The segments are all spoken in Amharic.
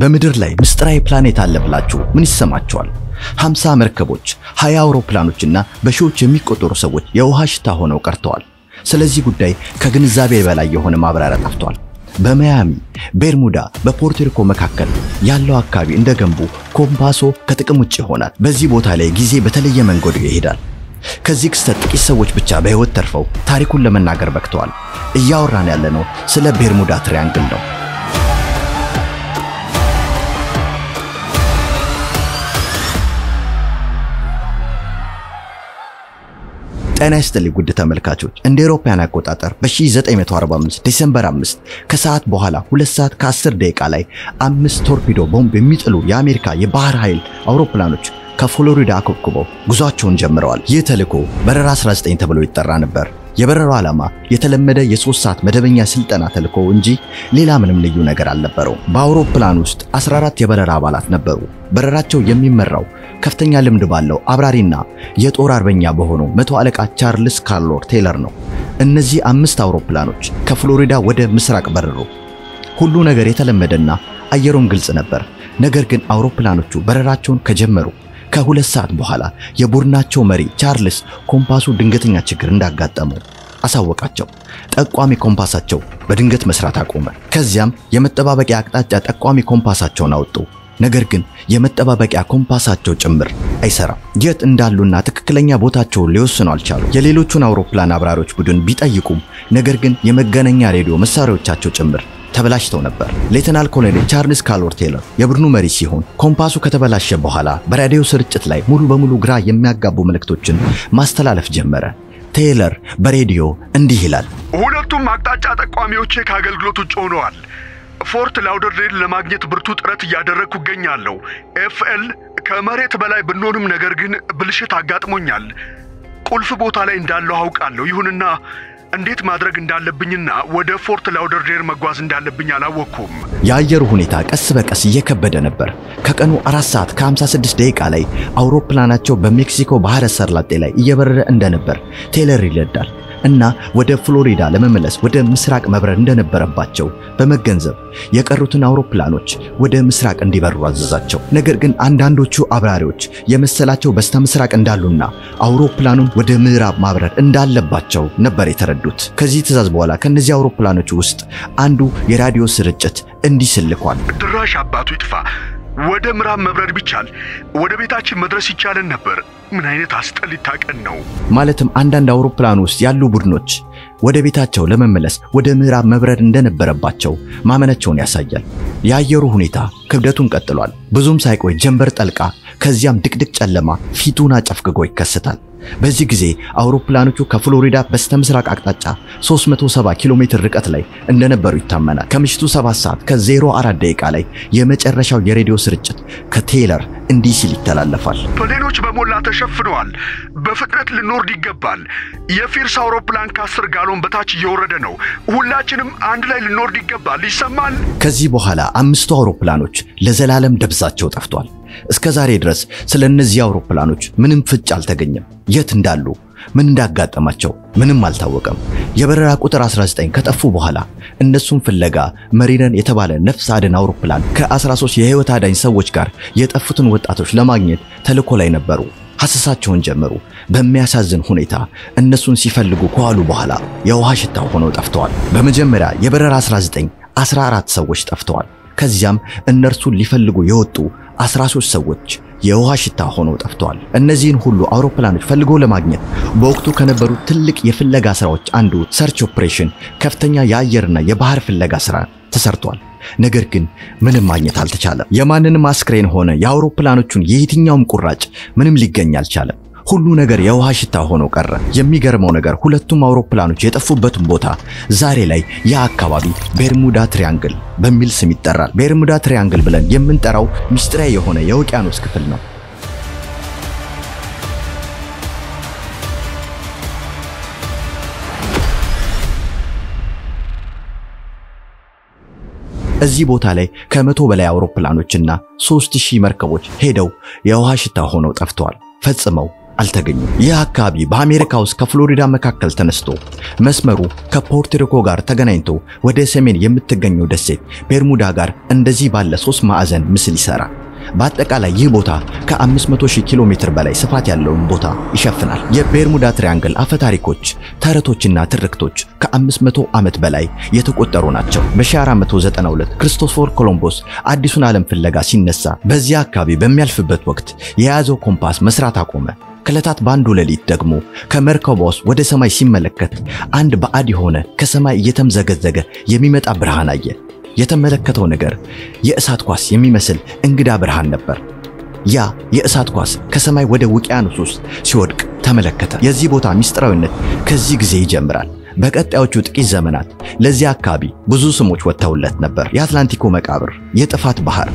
በምድር ላይ ምስጢራዊ ፕላኔት አለ ብላችሁ ምን ይሰማችኋል? 50 መርከቦች፣ 20 አውሮፕላኖችና በሺዎች የሚቆጠሩ ሰዎች የውሃ ሽታ ሆነው ቀርተዋል። ስለዚህ ጉዳይ ከግንዛቤ በላይ የሆነ ማብራሪያ ጠፍቷል። በማያሚ ቤርሙዳ፣ በፖርቶሪኮ መካከል ያለው አካባቢ እንደገቡ ኮምፓሱ ከጥቅም ውጭ ይሆናል። በዚህ ቦታ ላይ ጊዜ በተለየ መንገድ ይሄዳል። ከዚህ ክስተት ጥቂት ሰዎች ብቻ በሕይወት ተርፈው ታሪኩን ለመናገር በቅተዋል። እያወራን ያለነው ስለ ቤርሙዳ ትሪያንግል ነው። ጤና ይስጥልኝ ውድ ተመልካቾች፣ እንደ አውሮፓውያን አቆጣጠር በ1945 December 5 ከሰዓት በኋላ 2 ሰዓት ከ10 ደቂቃ ላይ አምስት ቶርፒዶ ቦምብ የሚጥሉ የአሜሪካ የባህር ኃይል አውሮፕላኖች ከፍሎሪዳ አኮብኩበው ጉዟቸውን ጀምረዋል። ይህ ተልዕኮ በረራ 19 ተብሎ ይጠራ ነበር። የበረራው ዓላማ የተለመደ የሶስት ሰዓት መደበኛ ስልጠና ተልዕኮ እንጂ ሌላ ምንም ልዩ ነገር አልነበረውም። በአውሮፕላን ውስጥ 14 የበረራ አባላት ነበሩ። በረራቸው የሚመራው ከፍተኛ ልምድ ባለው አብራሪና የጦር አርበኛ በሆነው መቶ አለቃ ቻርልስ ካርሎር ቴይለር ነው። እነዚህ አምስት አውሮፕላኖች ከፍሎሪዳ ወደ ምስራቅ በረሩ። ሁሉ ነገር የተለመደና አየሩም ግልጽ ነበር። ነገር ግን አውሮፕላኖቹ በረራቸውን ከጀመሩ ከሁለት ሰዓት በኋላ የቡድናቸው መሪ ቻርልስ ኮምፓሱ ድንገተኛ ችግር እንዳጋጠመው አሳወቃቸው። ጠቋሚ ኮምፓሳቸው በድንገት መስራት አቆመ። ከዚያም የመጠባበቂያ አቅጣጫ ጠቋሚ ኮምፓሳቸውን አወጡ። ነገር ግን የመጠባበቂያ ኮምፓሳቸው ጭምር አይሰራም። የት እንዳሉና ትክክለኛ ቦታቸውን ሊወስኑ አልቻሉ። የሌሎቹን አውሮፕላን አብራሪዎች ቡድን ቢጠይቁም ነገር ግን የመገናኛ ሬዲዮ መሳሪያዎቻቸው ጭምር ተበላሽተው ነበር። ሌተናል ኮሎኔል ቻርልስ ካሎር ቴይለር የቡድኑ መሪ ሲሆን ኮምፓሱ ከተበላሸ በኋላ በራዲዮ ስርጭት ላይ ሙሉ በሙሉ ግራ የሚያጋቡ መልእክቶችን ማስተላለፍ ጀመረ። ቴይለር በሬዲዮ እንዲህ ይላል። ሁለቱም አቅጣጫ ጠቋሚዎቼ ከአገልግሎት ውጭ ሆነዋል። ፎርት ላውደርዴል ለማግኘት ብርቱ ጥረት እያደረግኩ እገኛለሁ። FL ከመሬት በላይ ብንሆንም ነገር ግን ብልሽት አጋጥሞኛል። ቁልፍ ቦታ ላይ እንዳለሁ አውቃለሁ። ይሁንና እንዴት ማድረግ እንዳለብኝና ወደ ፎርት ላውደርዴል መጓዝ እንዳለብኝ አላወቅኩም። የአየሩ ሁኔታ ቀስ በቀስ እየከበደ ነበር። ከቀኑ አራት ሰዓት ከ56 ደቂቃ ላይ አውሮፕላናቸው በሜክሲኮ ባህረ ሰላጤ ላይ እየበረረ እንደነበር ቴይለር ይረዳል እና ወደ ፍሎሪዳ ለመመለስ ወደ ምስራቅ መብረር እንደነበረባቸው በመገንዘብ የቀሩትን አውሮፕላኖች ወደ ምስራቅ እንዲበሩ አዘዛቸው። ነገር ግን አንዳንዶቹ አብራሪዎች የመሰላቸው በስተ ምስራቅ እንዳሉና አውሮፕላኑን ወደ ምዕራብ ማብረር እንዳለባቸው ነበር የተረዱት። ከዚህ ትዕዛዝ በኋላ ከነዚህ አውሮፕላኖች ውስጥ አንዱ የራዲዮ ስርጭት እንዲህ ሲል ልኳል። ድራሽ አባቱ ይጥፋ። ወደ ምዕራብ መብረር ቢቻል ወደ ቤታችን መድረስ ይቻለን ነበር። ምን አይነት አስጠሊታ ቀን ነው! ማለትም አንዳንድ አውሮፕላን ውስጥ ያሉ ቡድኖች ወደ ቤታቸው ለመመለስ ወደ ምዕራብ መብረር እንደነበረባቸው ማመናቸውን ያሳያል። የአየሩ ሁኔታ ክብደቱን ቀጥሏል። ብዙም ሳይቆይ ጀንበር ጠልቃ፣ ከዚያም ድቅድቅ ጨለማ ፊቱን አጨፍግጎ ይከሰታል። በዚህ ጊዜ አውሮፕላኖቹ ከፍሎሪዳ በስተምስራቅ አቅጣጫ 370 ኪሎ ሜትር ርቀት ላይ እንደነበሩ ይታመናል። ከምሽቱ 7 ሰዓት ከ04 ደቂቃ ላይ የመጨረሻው የሬዲዮ ስርጭት ከቴይለር እንዲህ ሲል ይተላለፋል። ፕሌኖች በሞላ ተሸፍነዋል። በፍጥነት ልንወርድ ይገባል። የ first አውሮፕላን ከአስር ጋሎን በታች እየወረደ ነው። ሁላችንም አንድ ላይ ልንወርድ ይገባል። ይሰማል? ከዚህ በኋላ አምስቱ አውሮፕላኖች ለዘላለም ደብዛቸው ጠፍቷል። እስከ ዛሬ ድረስ ስለ እነዚህ አውሮፕላኖች ምንም ፍንጭ አልተገኘም። የት እንዳሉ ምን እንዳጋጠማቸው ምንም አልታወቀም። የበረራ ቁጥር 19 ከጠፉ በኋላ እነሱን ፍለጋ መሪነን የተባለ ነፍስ አድን አውሮፕላን ከ13 የህይወት አዳኝ ሰዎች ጋር የጠፉትን ወጣቶች ለማግኘት ተልዕኮ ላይ ነበሩ። ሐሰሳቸውን ጀመሩ። በሚያሳዝን ሁኔታ እነሱን ሲፈልጉ ከዋሉ በኋላ የውሃ ሽታ ሆነው ጠፍተዋል። በመጀመሪያ የበረራ 19 14 ሰዎች ጠፍተዋል። ከዚያም እነርሱን ሊፈልጉ የወጡ 13 ሰዎች የውሃ ሽታ ሆነው ጠፍተዋል። እነዚህን ሁሉ አውሮፕላኖች ፈልጎ ለማግኘት በወቅቱ ከነበሩ ትልቅ የፍለጋ ስራዎች አንዱ search operation ከፍተኛ የአየርና የባህር ፍለጋ ስራ ተሰርቷል። ነገር ግን ምንም ማግኘት አልተቻለም። የማንንም አስክሬን ሆነ የአውሮፕላኖቹን የየትኛውም ቁራጭ ምንም ሊገኝ አልቻለም። ሁሉ ነገር የውሃ ሽታ ሆኖ ቀረ። የሚገርመው ነገር ሁለቱም አውሮፕላኖች የጠፉበትን ቦታ ዛሬ ላይ ያ አካባቢ ቤርሙዳ ትሪያንግል በሚል ስም ይጠራል። ቤርሙዳ ትሪያንግል ብለን የምንጠራው ምስጢራዊ የሆነ የውቅያኖስ ክፍል ነው። እዚህ ቦታ ላይ ከመቶ በላይ አውሮፕላኖችና ሦስት ሺህ መርከቦች ሄደው የውሃ ሽታ ሆነው ጠፍተዋል። ፈጽመው አልተገኙም። ይህ አካባቢ በአሜሪካ ውስጥ ከፍሎሪዳ መካከል ተነስቶ መስመሩ ከፖርቶሪኮ ጋር ተገናኝቶ ወደ ሰሜን የምትገኘው ደሴት ቤርሙዳ ጋር እንደዚህ ባለ ሶስት ማዕዘን ምስል ይሰራል። በአጠቃላይ ይህ ቦታ ከ500 ሺህ ኪሎ ሜትር በላይ ስፋት ያለውን ቦታ ይሸፍናል። የቤርሙዳ ትሪያንግል አፈታሪኮች፣ ተረቶችና ትርክቶች ከ500 ዓመት በላይ የተቆጠሩ ናቸው። በ1492 ክርስቶፎር ኮሎምቦስ አዲሱን ዓለም ፍለጋ ሲነሳ በዚያ አካባቢ በሚያልፍበት ወቅት የያዘው ኮምፓስ መስራት አቆመ። ከዕለታት በአንዱ ሌሊት ደግሞ ከመርከቧ ውስጥ ወደ ሰማይ ሲመለከት አንድ ባዕድ የሆነ ከሰማይ እየተምዘገዘገ የሚመጣ ብርሃን አየ። የተመለከተው ነገር የእሳት ኳስ የሚመስል እንግዳ ብርሃን ነበር። ያ የእሳት ኳስ ከሰማይ ወደ ውቅያኖስ ውስጥ ሲወድቅ ተመለከተ። የዚህ ቦታ ምስጢራዊነት ከዚህ ጊዜ ይጀምራል። በቀጣዮቹ ጥቂት ዘመናት ለዚህ አካባቢ ብዙ ስሞች ወጥተውለት ነበር። የአትላንቲኮ መቃብር፣ የጥፋት ባህር፣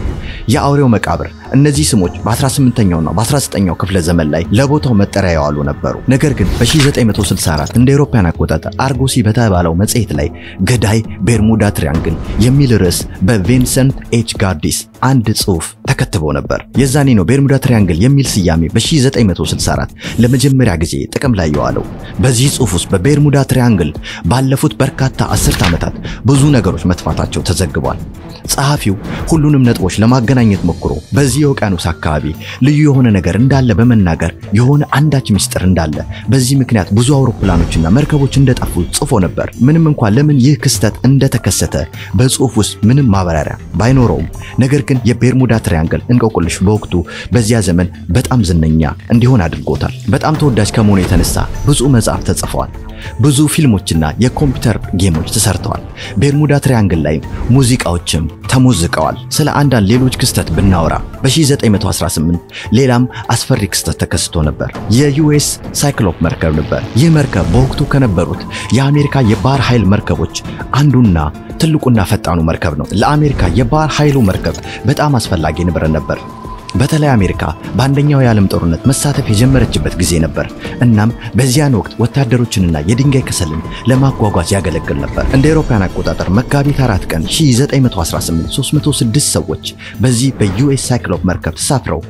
የአውሬው መቃብር። እነዚህ ስሞች በ18ኛውና በ19ኛው ክፍለ ዘመን ላይ ለቦታው መጠሪያ የዋሉ ነበሩ። ነገር ግን በ1964 እንደ አውሮፓውያን አቆጣጠር አርጎሲ በተባለው መጽሔት ላይ ገዳይ ቤርሙዳ ትሪያንግል የሚል ርዕስ በቪንሰንት ኤች ጋርዲስ አንድ ጽሑፍ ተከትበው ነበር። የዛኔ ነው ቤርሙዳ ትሪያንግል የሚል ስያሜ በ1964 ለመጀመሪያ ጊዜ ጥቅም ላይ የዋለው። በዚህ ጽሑፍ ውስጥ በቤርሙዳ ትሪያንግል ባለፉት በርካታ አስርት ዓመታት ብዙ ነገሮች መጥፋታቸው ተዘግቧል። ጸሐፊው ሁሉንም ነጥቦች ለማገናኘት ሞክሮ በዚህ የውቅያኖስ አካባቢ ልዩ የሆነ ነገር እንዳለ በመናገር የሆነ አንዳች ምስጢር እንዳለ፣ በዚህ ምክንያት ብዙ አውሮፕላኖችና መርከቦች እንደጠፉ ጽፎ ነበር። ምንም እንኳን ለምን ይህ ክስተት እንደተከሰተ በጽሑፍ ውስጥ ምንም ማብራሪያ ባይኖረውም፣ ነገር ግን የቤርሙዳ ትሪያንግል እንቆቅልሽ በወቅቱ በዚያ ዘመን በጣም ዝነኛ እንዲሆን አድርጎታል። በጣም ተወዳጅ ከመሆኑ የተነሳ ብዙ መጽሐፍ ተጽፈዋል። ብዙ ፊልሞችና የኮምፒውተር ጌሞች ተሰርተዋል። ቤርሙዳ ትሪያንግል ላይ ሙዚቃዎችም ተሞዝቀዋል። ስለ አንዳንድ ሌሎች ክስተት ብናወራ በ1918 ሌላም አስፈሪ ክስተት ተከስቶ ነበር። የዩኤስ ሳይክሎፕ መርከብ ነበር። ይህ መርከብ በወቅቱ ከነበሩት የአሜሪካ የባህር ኃይል መርከቦች አንዱና ትልቁና ፈጣኑ መርከብ ነው። ለአሜሪካ የባህር ኃይሉ መርከብ በጣም አስፈላጊ ንብረት ነበር። በተለይ አሜሪካ በአንደኛው የዓለም ጦርነት መሳተፍ የጀመረችበት ጊዜ ነበር። እናም በዚያን ወቅት ወታደሮችንና የድንጋይ ከሰልን ለማጓጓዝ ያገለግል ነበር። እንደ አውሮፓውያን አቆጣጠር መጋቢት አራት ቀን 1918 306 ሰዎች በዚህ በዩኤስ ሳይክሎፕ መርከብ ተሳፍረው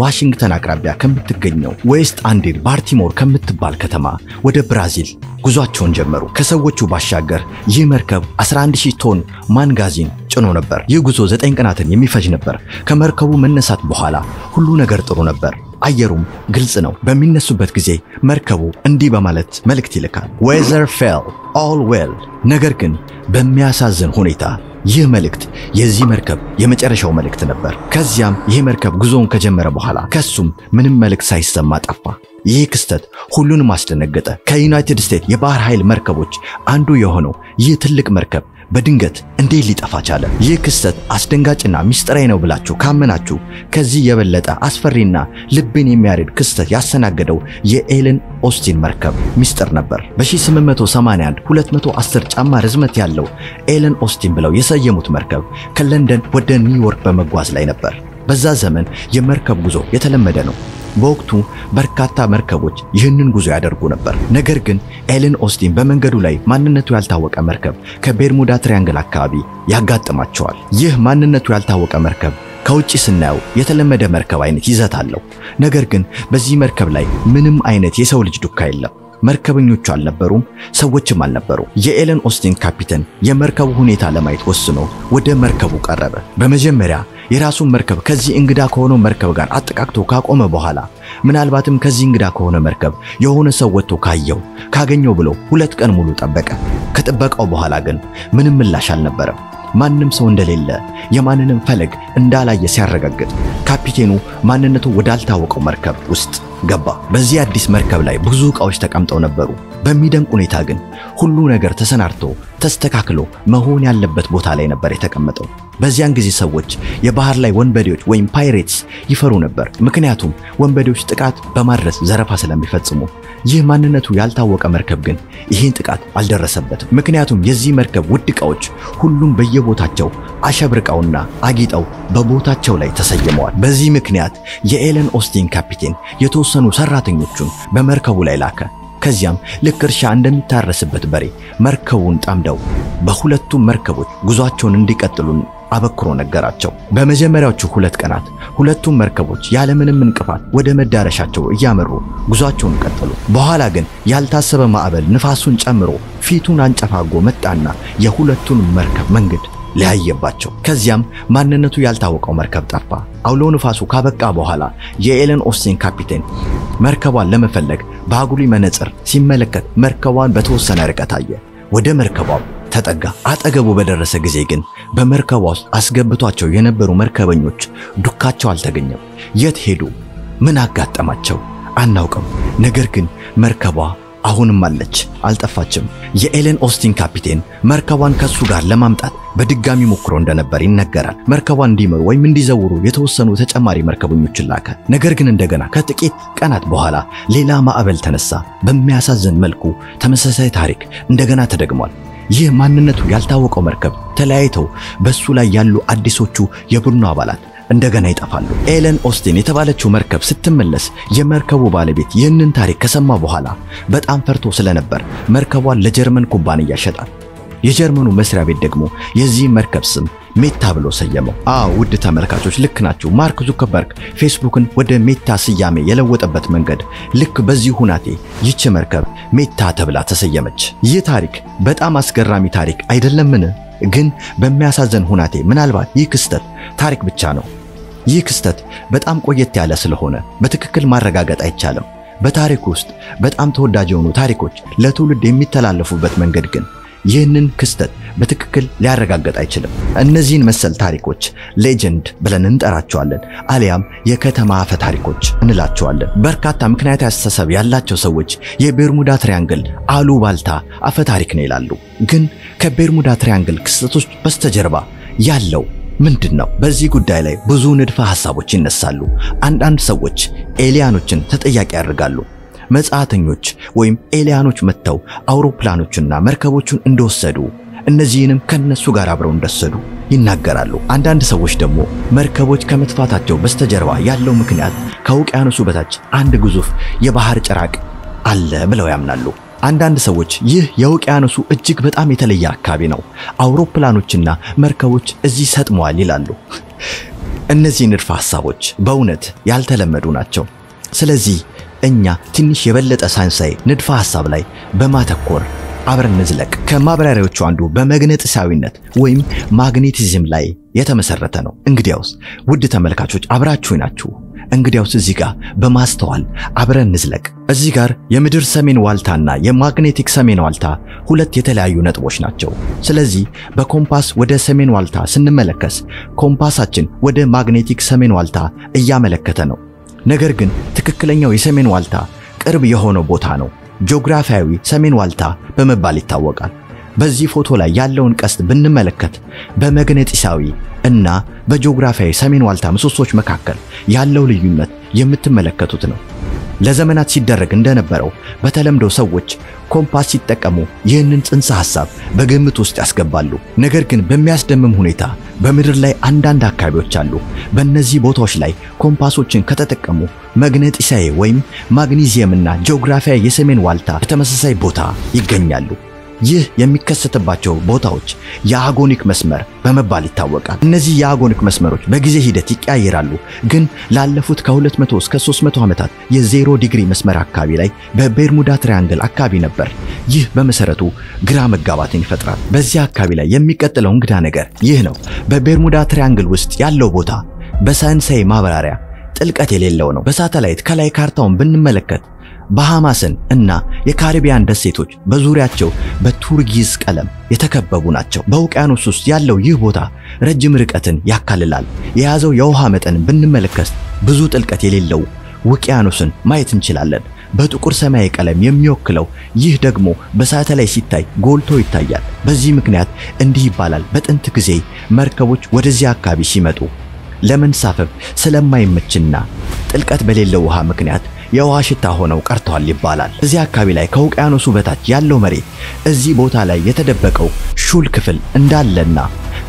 ዋሽንግተን አቅራቢያ ከምትገኘው ዌስት አንዲል ባልቲሞር ከምትባል ከተማ ወደ ብራዚል ጉዟቸውን ጀመሩ። ከሰዎቹ ባሻገር ይህ መርከብ 11000 ቶን ማንጋዚን ጭኖ ነበር። ይህ ጉዞ ዘጠኝ ቀናትን የሚፈጅ ነበር። ከመርከቡ መነሳት በኋላ ሁሉ ነገር ጥሩ ነበር። አየሩም ግልጽ ነው። በሚነሱበት ጊዜ መርከቡ እንዲህ በማለት መልእክት ይልካል፣ weather fair all well። ነገር ግን በሚያሳዝን ሁኔታ ይህ መልእክት የዚህ መርከብ የመጨረሻው መልእክት ነበር። ከዚያም ይህ መርከብ ጉዞውን ከጀመረ በኋላ ከሱም ምንም መልእክት ሳይሰማ ጠፋ። ይህ ክስተት ሁሉንም አስደነገጠ። ከዩናይትድ ስቴትስ የባህር ኃይል መርከቦች አንዱ የሆነው ይህ ትልቅ መርከብ በድንገት እንዴት ሊጠፋ ቻለ? ይህ ክስተት አስደንጋጭና ሚስጥራዊ ነው ብላችሁ ካመናችሁ ከዚህ የበለጠ አስፈሪና ልብን የሚያርድ ክስተት ያስተናገደው የኤለን ኦስቲን መርከብ ሚስጥር ነበር። በ1881 210 ጫማ ርዝመት ያለው ኤለን ኦስቲን ብለው የሰየሙት መርከብ ከለንደን ወደ ኒውዮርክ በመጓዝ ላይ ነበር። በዛ ዘመን የመርከብ ጉዞ የተለመደ ነው። በወቅቱ በርካታ መርከቦች ይህንን ጉዞ ያደርጉ ነበር። ነገር ግን ኤለን ኦስቲን በመንገዱ ላይ ማንነቱ ያልታወቀ መርከብ ከቤርሙዳ ትሪያንግል አካባቢ ያጋጥማቸዋል። ይህ ማንነቱ ያልታወቀ መርከብ ከውጭ ስናየው የተለመደ መርከብ አይነት ይዘት አለው። ነገር ግን በዚህ መርከብ ላይ ምንም አይነት የሰው ልጅ ዱካ የለም። መርከበኞቹ አልነበሩም፣ ሰዎችም አልነበሩ። የኤለን ኦስቲን ካፒተን የመርከቡ ሁኔታ ለማየት ወስኖ ወደ መርከቡ ቀረበ። በመጀመሪያ የራሱን መርከብ ከዚህ እንግዳ ከሆነው መርከብ ጋር አጠቃቅቶ ካቆመ በኋላ ምናልባትም ከዚህ እንግዳ ከሆነ መርከብ የሆነ ሰው ወጥቶ ካየው ካገኘው ብሎ ሁለት ቀን ሙሉ ጠበቀ። ከጥበቃው በኋላ ግን ምንም ምላሽ አልነበረም። ማንም ሰው እንደሌለ የማንንም ፈለግ እንዳላየ ሲያረጋግጥ ካፒቴኑ ማንነቱ ወዳልታወቀው መርከብ ውስጥ ገባ። በዚህ አዲስ መርከብ ላይ ብዙ ዕቃዎች ተቀምጠው ነበሩ። በሚደንቅ ሁኔታ ግን ሁሉ ነገር ተሰናድቶ ተስተካክሎ መሆን ያለበት ቦታ ላይ ነበር የተቀመጠው። በዚያን ጊዜ ሰዎች የባህር ላይ ወንበዴዎች ወይም pirates ይፈሩ ነበር። ምክንያቱም ወንበዴዎች ጥቃት በማድረስ ዘረፋ ስለሚፈጽሙ። ይህ ማንነቱ ያልታወቀ መርከብ ግን ይህን ጥቃት አልደረሰበትም። ምክንያቱም የዚህ መርከብ ውድ ዕቃዎች ሁሉም በየቦታቸው አሸብርቀውና አጊጠው በቦታቸው ላይ ተሰይመዋል። በዚህ ምክንያት የኤለን ኦስቲን ካፒቴን የተወሰኑ ሰራተኞቹን በመርከቡ ላይ ላከ። ከዚያም ልክ እርሻ እንደሚታረስበት በሬ መርከቡን ጠምደው በሁለቱም መርከቦች ጉዟቸውን እንዲቀጥሉ አበክሮ ነገራቸው። በመጀመሪያዎቹ ሁለት ቀናት ሁለቱም መርከቦች ያለምንም እንቅፋት ወደ መዳረሻቸው እያመሩ ጉዟቸውን ቀጠሉ። በኋላ ግን ያልታሰበ ማዕበል ንፋሱን ጨምሮ ፊቱን አንጨፋጎ መጣና የሁለቱን መርከብ መንገድ ለያየባቸው። ከዚያም ማንነቱ ያልታወቀው መርከብ ጠፋ። አውሎ ንፋሱ ካበቃ በኋላ የኤለን ኦስቲን ካፒቴን መርከቧን ለመፈለግ በአጉሊ መነጽር ሲመለከት መርከቧን በተወሰነ ርቀት አየ። ወደ መርከቧም ተጠጋ። አጠገቡ በደረሰ ጊዜ ግን በመርከቧ ውስጥ አስገብቷቸው የነበሩ መርከበኞች ዱካቸው አልተገኘም። የት ሄዱ? ምን አጋጠማቸው? አናውቅም። ነገር ግን መርከቧ አሁንም አለች፣ አልጠፋችም። የኤለን ኦስቲን ካፒቴን መርከቧን ከሱ ጋር ለማምጣት በድጋሚ ሞክሮ እንደነበር ይነገራል። መርከቧን እንዲመሩ ወይም እንዲዘውሩ የተወሰኑ ተጨማሪ መርከበኞችን ላከ። ነገር ግን እንደገና ከጥቂት ቀናት በኋላ ሌላ ማዕበል ተነሳ። በሚያሳዝን መልኩ ተመሳሳይ ታሪክ እንደገና ተደግሟል። ይህ ማንነቱ ያልታወቀው መርከብ ተለያይተው በሱ ላይ ያሉ አዲሶቹ የቡድኑ አባላት እንደገና ይጠፋሉ። ኤለን ኦስቲን የተባለችው መርከብ ስትመለስ የመርከቡ ባለቤት ይህንን ታሪክ ከሰማ በኋላ በጣም ፈርቶ ስለነበር መርከቧን ለጀርመን ኩባንያ ሸጣል። የጀርመኑ መስሪያ ቤት ደግሞ የዚህ መርከብ ስም ሜታ ብሎ ሰየመው። አዎ ውድ ተመልካቾች ልክ ናችሁ። ማርክ ዙከርበርግ ፌስቡክን ወደ ሜታ ስያሜ የለወጠበት መንገድ ልክ በዚህ ሁናቴ ይች መርከብ ሜታ ተብላ ተሰየመች። ይህ ታሪክ በጣም አስገራሚ ታሪክ አይደለምን? ግን በሚያሳዝን ሁናቴ ምናልባት ይህ ክስተት ታሪክ ብቻ ነው። ይህ ክስተት በጣም ቆየት ያለ ስለሆነ በትክክል ማረጋገጥ አይቻልም። በታሪክ ውስጥ በጣም ተወዳጅ የሆኑ ታሪኮች ለትውልድ የሚተላለፉበት መንገድ ግን ይህንን ክስተት በትክክል ሊያረጋግጥ አይችልም። እነዚህን መሰል ታሪኮች legend ብለን እንጠራቸዋለን፣ አሊያም የከተማ አፈ ታሪኮች እንላቸዋለን። በርካታ ምክንያታዊ አስተሳሰብ ያላቸው ሰዎች የቤርሙዳ ትሪያንግል አሉባልታ አፈ ታሪክ ነው ይላሉ። ግን ከቤርሙዳ ትሪያንግል ክስተቶች በስተጀርባ ያለው ምንድን ነው? በዚህ ጉዳይ ላይ ብዙ ንድፈ ሐሳቦች ይነሳሉ። አንዳንድ ሰዎች ኤሊያኖችን ተጠያቂ ያደርጋሉ። መጻተኞች ወይም ኤሊያኖች መጥተው አውሮፕላኖችና መርከቦቹን እንደወሰዱ እነዚህንም ከነሱ ጋር አብረው እንደወሰዱ ይናገራሉ። አንዳንድ ሰዎች ደግሞ መርከቦች ከመጥፋታቸው በስተጀርባ ያለው ምክንያት ከውቅያኖሱ በታች አንድ ግዙፍ የባህር ጭራቅ አለ ብለው ያምናሉ። አንዳንድ ሰዎች ይህ የውቅያኖሱ እጅግ በጣም የተለየ አካባቢ ነው፣ አውሮፕላኖችና መርከቦች እዚህ ሰጥመዋል ይላሉ። እነዚህ ንድፈ ሐሳቦች በእውነት ያልተለመዱ ናቸው። ስለዚህ እኛ ትንሽ የበለጠ ሳይንሳዊ ንድፈ ሐሳብ ላይ በማተኮር አብረን እንዝለቅ። ከማብራሪያዎቹ አንዱ በመግነጢሳዊነት ወይም ማግኔቲዝም ላይ የተመሰረተ ነው። እንግዲያውስ ውድ ተመልካቾች አብራችሁ ናችሁ። እንግዲያውስ እዚህ ጋር በማስተዋል አብረን እንዝለቅ። እዚህ ጋር የምድር ሰሜን ዋልታና የማግኔቲክ ሰሜን ዋልታ ሁለት የተለያዩ ነጥቦች ናቸው። ስለዚህ በኮምፓስ ወደ ሰሜን ዋልታ ስንመለከት ኮምፓሳችን ወደ magnetic ሰሜን ዋልታ እያመለከተ ነው። ነገር ግን ትክክለኛው የሰሜን ዋልታ ቅርብ የሆነው ቦታ ነው። ጂኦግራፊያዊ ሰሜን ዋልታ በመባል ይታወቃል። በዚህ ፎቶ ላይ ያለውን ቀስት ብንመለከት በመግነጢሳዊ እና በጂኦግራፊያዊ ሰሜን ዋልታ ምሰሶች መካከል ያለው ልዩነት የምትመለከቱት ነው። ለዘመናት ሲደረግ እንደነበረው በተለምዶ ሰዎች ኮምፓስ ሲጠቀሙ ይህንን ጽንሰ ሐሳብ በግምት ውስጥ ያስገባሉ። ነገር ግን በሚያስደምም ሁኔታ በምድር ላይ አንዳንድ አካባቢዎች አሉ። በእነዚህ ቦታዎች ላይ ኮምፓሶችን ከተጠቀሙ መግነጢሳዊ ወይም ማግኒዚየምና ጂኦግራፊያዊ የሰሜን ዋልታ በተመሳሳይ ቦታ ይገኛሉ። ይህ የሚከሰትባቸው ቦታዎች የ agonic መስመር በመባል ይታወቃል። እነዚህ የ agonic መስመሮች በጊዜ ሂደት ይቀያየራሉ፣ ግን ላለፉት ከ200 እስከ 300 ዓመታት የዜሮ ዲግሪ መስመር አካባቢ ላይ በቤርሙዳ ትሪያንግል አካባቢ ነበር። ይህ በመሰረቱ ግራ መጋባትን ይፈጥራል። በዚህ አካባቢ ላይ የሚቀጥለው እንግዳ ነገር ይህ ነው። በቤርሙዳ ትሪያንግል ውስጥ ያለው ቦታ በሳይንሳዊ ማብራሪያ ጥልቀት የሌለው ነው። በሳተላይት ከላይ ካርታውን ብንመለከት ባሃማስን እና የካሪቢያን ደሴቶች በዙሪያቸው በ turquoise ቀለም የተከበቡ ናቸው። በውቅያኖስ ውስጥ ያለው ይህ ቦታ ረጅም ርቀትን ያካልላል። የያዘው የውሃ መጠን ብንመለከት ብዙ ጥልቀት የሌለው ውቅያኖስን ማየት እንችላለን። በጥቁር ሰማያዊ ቀለም የሚወክለው ይህ ደግሞ በሳተላይት ሲታይ ጎልቶ ይታያል። በዚህ ምክንያት እንዲህ ይባላል። በጥንት ጊዜ መርከቦች ወደዚህ አካባቢ ሲመጡ ለመንሳፈፍ ስለማይመችና ጥልቀት በሌለው ውሃ ምክንያት የውሃ ሽታ ሆነው ቀርተዋል ይባላል። እዚህ አካባቢ ላይ ከውቅያኖሱ በታች ያለው መሬት እዚህ ቦታ ላይ የተደበቀው ሹል ክፍል እንዳለና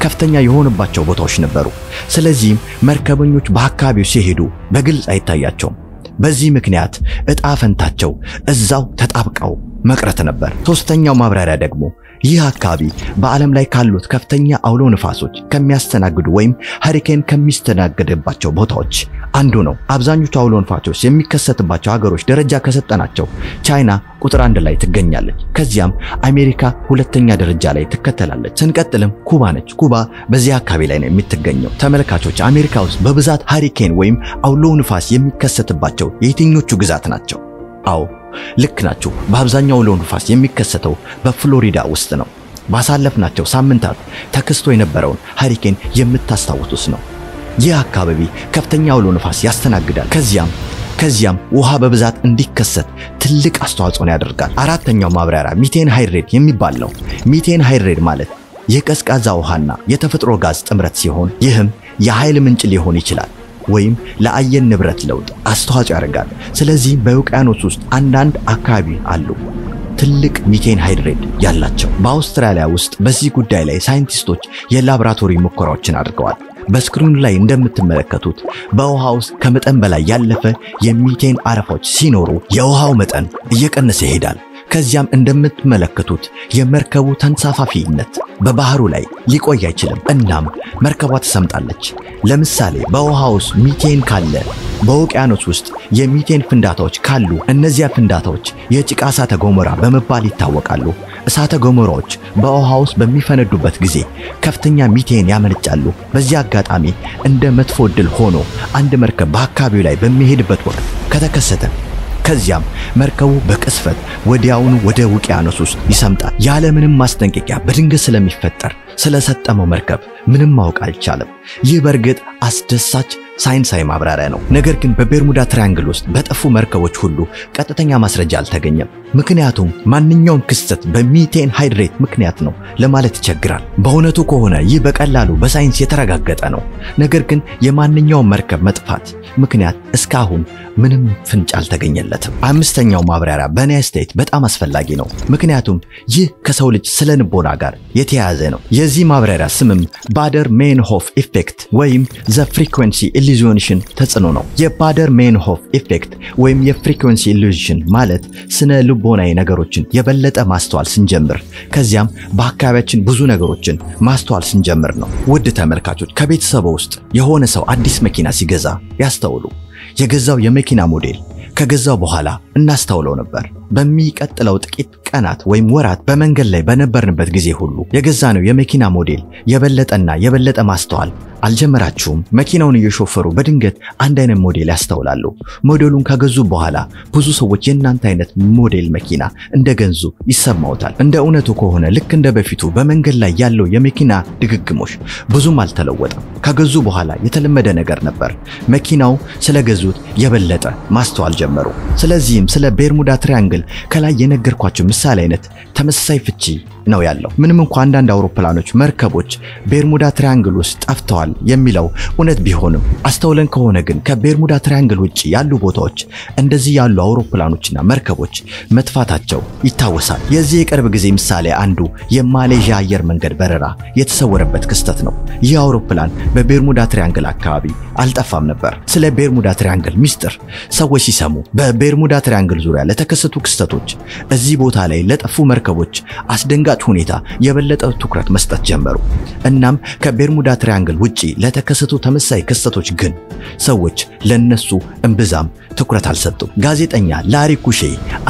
ከፍተኛ የሆነባቸው ቦታዎች ነበሩ። ስለዚህም መርከበኞች በአካባቢው ሲሄዱ በግልጽ አይታያቸውም። በዚህ ምክንያት እጣ ፈንታቸው እዛው ተጣብቀው መቅረት ነበር። ሶስተኛው ማብራሪያ ደግሞ ይህ አካባቢ በዓለም ላይ ካሉት ከፍተኛ አውሎ ንፋሶች ከሚያስተናግዱ ወይም ሀሪኬን ከሚስተናገድባቸው ቦታዎች አንዱ ነው። አብዛኞቹ አውሎ ንፋሶች የሚከሰትባቸው ሀገሮች ደረጃ ከሰጠናቸው ቻይና ቁጥር አንድ ላይ ትገኛለች። ከዚያም አሜሪካ ሁለተኛ ደረጃ ላይ ትከተላለች። ስንቀጥልም ኩባ ነች። ኩባ በዚህ አካባቢ ላይ ነው የምትገኘው። ተመልካቾች አሜሪካ ውስጥ በብዛት ሃሪኬን ወይም አውሎ ንፋስ የሚከሰትባቸው የየትኞቹ ግዛት ናቸው? አዎ ልክ ናችሁ። በአብዛኛው አውሎ ንፋስ የሚከሰተው በፍሎሪዳ ውስጥ ነው። ባሳለፍናቸው ሳምንታት ተከስቶ የነበረውን ሃሪኬን የምታስታውሱት ነው። ይህ አካባቢ ከፍተኛ አውሎ ንፋስ ያስተናግዳል። ከዚያም ከዚያም ውሃ በብዛት እንዲከሰት ትልቅ አስተዋጽኦን ያደርጋል። አራተኛው ማብራሪያ methane hydrate የሚባል ነው። methane hydrate ማለት የቀዝቃዛ ውሃና የተፈጥሮ ጋዝ ጥምረት ሲሆን ይህም የኃይል ምንጭ ሊሆን ይችላል ወይም ለአየር ንብረት ለውጥ አስተዋጽኦ ያደርጋል። ስለዚህ በውቅያኖስ ውስጥ አንዳንድ አካባቢ አሉ ትልቅ methane hydrate ያላቸው። በአውስትራሊያ ውስጥ በዚህ ጉዳይ ላይ ሳይንቲስቶች የላቦራቶሪ ሙከራዎችን አድርገዋል። በስክሪኑ ላይ እንደምትመለከቱት በውሃ ውስጥ ከመጠን በላይ ያለፈ የሚቴን አረፋዎች ሲኖሩ የውሃው መጠን እየቀነሰ ይሄዳል። ከዚያም እንደምትመለከቱት የመርከቡ ተንሳፋፊነት በባህሩ ላይ ሊቆይ አይችልም። እናም መርከቧ ትሰምጣለች። ለምሳሌ በውሃ ውስጥ ሚቴን ካለ በውቅያኖስ ውስጥ የሚቴን ፍንዳታዎች ካሉ እነዚያ ፍንዳታዎች የጭቃ እሳተ ገሞራ በመባል ይታወቃሉ። እሳተ ገሞራዎች በውሃ ውስጥ በሚፈነዱበት ጊዜ ከፍተኛ ሚቴን ያመነጫሉ። በዚህ አጋጣሚ እንደ መጥፎ ዕድል ሆኖ አንድ መርከብ በአካባቢው ላይ በሚሄድበት ወቅት ከተከሰተ ከዚያም መርከቡ በቅስፈት ወዲያውኑ ወደ ውቅያኖስ ውስጥ ይሰምጣል። ያለምንም ማስጠንቀቂያ በድንገት ስለሚፈጠር ስለሰጠመው መርከብ ምንም ማወቅ አልቻለም። ይህ በእርግጥ አስደሳች ሳይንሳዊ ማብራሪያ ነው። ነገር ግን በቤርሙዳ ትራያንግል ውስጥ በጠፉ መርከቦች ሁሉ ቀጥተኛ ማስረጃ አልተገኘም። ምክንያቱም ማንኛውም ክስተት በ methane hydrate ምክንያት ነው ለማለት ይቸግራል። በእውነቱ ከሆነ ይህ በቀላሉ በሳይንስ የተረጋገጠ ነው። ነገር ግን የማንኛውም መርከብ መጥፋት ምክንያት እስካሁን ምንም ፍንጭ አልተገኘለትም። አምስተኛው ማብራሪያ በእኔ አስተያየት በጣም አስፈላጊ ነው። ምክንያቱም ይህ ከሰው ልጅ ስነ ልቦና ጋር የተያያዘ ነው። የዚህ ማብራሪያ ስምም Baader Meinhof effect ወይም the frequency illusion ተጽዕኖ ነው። የ Baader Meinhof effect ወይም የ frequency illusion ማለት ስነ ልቦናዊ ነገሮችን የበለጠ ማስተዋል ስንጀምር፣ ከዚያም በአካባቢያችን ብዙ ነገሮችን ማስተዋል ስንጀምር ነው። ውድ ተመልካቾች ከቤተሰቡ ውስጥ የሆነ ሰው አዲስ መኪና ሲገዛ ያስተውሉ። የገዛው የመኪና ሞዴል ከገዛው በኋላ እናስተውለው ነበር። በሚቀጥለው ጥቂት ቀናት ወይም ወራት በመንገድ ላይ በነበርንበት ጊዜ ሁሉ የገዛነው የመኪና ሞዴል የበለጠና የበለጠ ማስተዋል አልጀመራችሁም? መኪናውን እየሾፈሩ በድንገት አንድ አይነት ሞዴል ያስተውላሉ። ሞዴሉን ከገዙ በኋላ ብዙ ሰዎች የእናንተ አይነት ሞዴል መኪና እንደገዙ ይሰማውታል። እንደ እውነቱ ከሆነ ልክ እንደ በፊቱ በመንገድ ላይ ያለው የመኪና ድግግሞሽ ብዙም አልተለወጠም። ከገዙ በኋላ የተለመደ ነገር ነበር። መኪናው ስለገዙት የበለጠ ማስተዋል ጀመሩ። ስለዚህም ስለ ቤርሙዳ ትሪያንግል ከላይ የነገርኳቸው ምሳሌ አይነት ተመሳሳይ ፍቺ ነው ያለው። ምንም እንኳ አንዳንድ አውሮፕላኖች፣ መርከቦች ቤርሙዳ ትሪያንግል ውስጥ ጠፍተዋል የሚለው እውነት ቢሆንም አስተውለን ከሆነ ግን ከቤርሙዳ ትሪያንግል ውጭ ያሉ ቦታዎች እንደዚህ ያሉ አውሮፕላኖችና መርከቦች መጥፋታቸው ይታወሳል። የዚህ የቅርብ ጊዜ ምሳሌ አንዱ የማሌዥያ አየር መንገድ በረራ የተሰወረበት ክስተት ነው። ይህ አውሮፕላን በቤርሙዳ ትሪያንግል አካባቢ አልጠፋም ነበር። ስለ ቤርሙዳ ትሪያንግል ሚስጥር ሰዎች ሲሰሙ በቤርሙዳ ትሪያንግል ዙሪያ ለተከሰቱ ክስተቶች እዚህ ቦታ ላይ ለጠፉ መርከቦች አስደንጋጭ ሁኔታ የበለጠ ትኩረት መስጠት ጀመሩ። እናም ከቤርሙዳ ትሪያንግል ውጪ ለተከሰቱ ተመሳሳይ ክስተቶች ግን ሰዎች ለነሱ እምብዛም ትኩረት አልሰጡም። ጋዜጠኛ ላሪ ኩሼ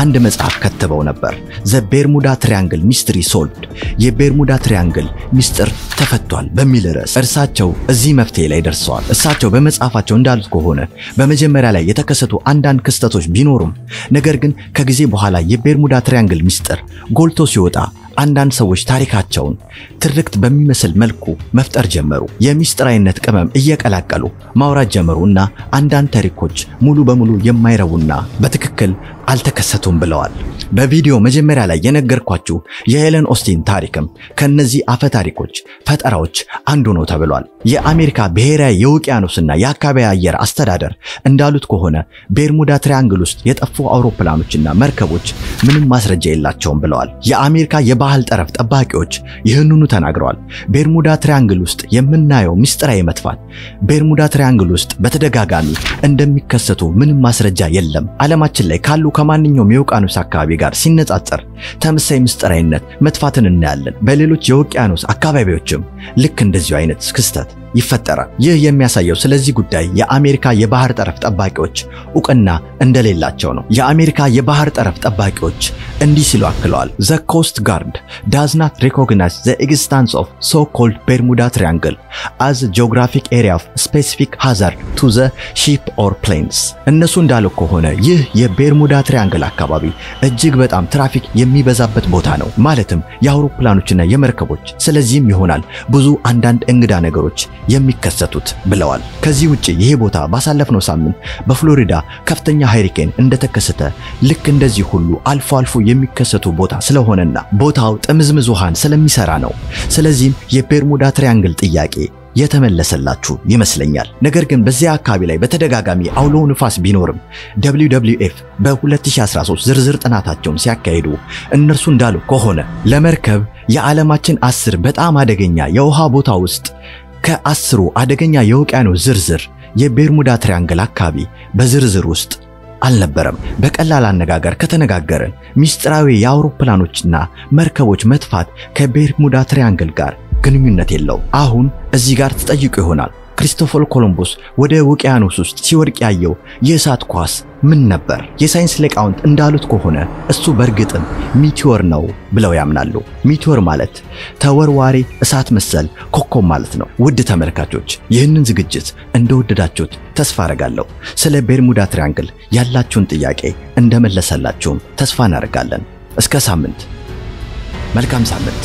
አንድ መጽሐፍ ከትበው ነበር፣ The Bermuda Triangle Mystery Solved፣ የቤርሙዳ ትሪያንግል ሚስጥር ተፈቷል በሚል ርዕስ እርሳቸው እዚህ መፍትሄ ላይ ደርሰዋል። እሳቸው በመጽሐፋቸው እንዳሉት ከሆነ በመጀመሪያ ላይ የተከሰቱ አንዳንድ ክስተቶች ቢኖሩም ነገር ግን ከጊዜ በኋላ የቤርሙዳ ትሪያንግል ሚስጥር ጎልቶ ሲወጣ አንዳንድ ሰዎች ታሪካቸውን ትርክት በሚመስል መልኩ መፍጠር ጀመሩ። የሚስጥራዊነት ቅመም እየቀላቀሉ ማውራት ጀመሩ እና አንዳንድ ታሪኮች ሙሉ በሙሉ የማይረቡና በትክክል አልተከሰቱም ብለዋል። በቪዲዮ መጀመሪያ ላይ የነገርኳችሁ የሄለን ኦስቲን ታሪክም ከነዚህ አፈ ታሪኮች ፈጠራዎች አንዱ ነው ተብሏል። የአሜሪካ ብሔራዊ የውቅያኖስና የአካባቢ አየር አስተዳደር እንዳሉት ከሆነ ቤርሙዳ ትሪያንግል ውስጥ የጠፉ አውሮፕላኖችና መርከቦች ምንም ማስረጃ የላቸውም ብለዋል። የአሜሪካ የባህር ጠረፍ ጠባቂዎች ይህንኑ ተናግረዋል። ቤርሙዳ ትሪያንግል ውስጥ የምናየው ምስጢራዊ መጥፋት ቤርሙዳ ትሪያንግል ውስጥ በተደጋጋሚ እንደሚከሰቱ ምንም ማስረጃ የለም። ዓለማችን ላይ ካሉ ከማንኛውም የውቅያኖስ አካባቢ ጋር ሲነጻጸር ተመሳሳይ ምስጢራዊነት መጥፋትን እናያለን። በሌሎች የውቅያኖስ አካባቢዎችም ልክ እንደዚሁ አይነት ክስተት ይፈጠራል። ይህ የሚያሳየው ስለዚህ ጉዳይ የአሜሪካ የባህር ጠረፍ ጠባቂዎች እውቅና እንደሌላቸው ነው። የአሜሪካ የባህር ጠረፍ ጠባቂዎች እንዲህ ሲሉ አክለዋል። The Coast Guard does not recognize the existence of so called Bermuda Triangle as geographic area of specific hazard to the ship or planes። እነሱ እንዳለው ከሆነ ይህ የቤርሙዳ ትሪያንግል አካባቢ እጅግ በጣም ትራፊክ የሚበዛበት ቦታ ነው፣ ማለትም የአውሮፕላኖችና የመርከቦች። ስለዚህም ይሆናል ብዙ አንዳንድ እንግዳ ነገሮች የሚከሰቱት ብለዋል። ከዚህ ውጭ ይሄ ቦታ ባሳለፍነው ሳምንት በፍሎሪዳ ከፍተኛ hurricane እንደተከሰተ ልክ እንደዚህ ሁሉ አልፎ አልፎ የሚከሰቱ ቦታ ስለሆነና ቦታው ጥምዝምዝ ውሃን ስለሚሰራ ነው። ስለዚህም የቤርሙዳ ትሪያንግል ጥያቄ የተመለሰላችሁ ይመስለኛል። ነገር ግን በዚያ አካባቢ ላይ በተደጋጋሚ አውሎ ንፋስ ቢኖርም WWF በ2013 ዝርዝር ጥናታቸውን ሲያካሂዱ እነርሱ እንዳሉ ከሆነ ለመርከብ የዓለማችን አስር በጣም አደገኛ የውሃ ቦታ ውስጥ ከአስሩ አደገኛ የውቅያኖስ ዝርዝር የቤርሙዳ ትሪያንግል አካባቢ በዝርዝር ውስጥ አልነበረም። በቀላል አነጋገር ከተነጋገርን ሚስጥራዊ የአውሮፕላኖችና መርከቦች መጥፋት ከቤርሙዳ ትሪያንግል ጋር ግንኙነት የለውም። አሁን እዚህ ጋር ትጠይቁ ይሆናል ክሪስቶፈር ኮሎምቦስ ወደ ውቅያኖስ ውስጥ ሲወድቅ ያየው የእሳት ኳስ ምን ነበር? የሳይንስ ሊቃውንት እንዳሉት ከሆነ እሱ በእርግጥም meteor ነው ብለው ያምናሉ። meteor ማለት ተወርዋሪ እሳት መሰል ኮከብ ማለት ነው። ውድ ተመልካቾች ይህንን ዝግጅት እንደወደዳችሁት ተስፋ አረጋለሁ። ስለ ቤርሙዳ ትሪያንግል ያላችሁን ጥያቄ እንደመለሰላችሁም ተስፋ እናደርጋለን። እስከ ሳምንት፣ መልካም ሳምንት።